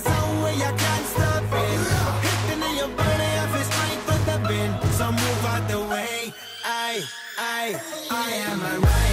zone where you can't stop it. Hitting in your body, I feel strength with the bend. So move out the way. I, I, I am a.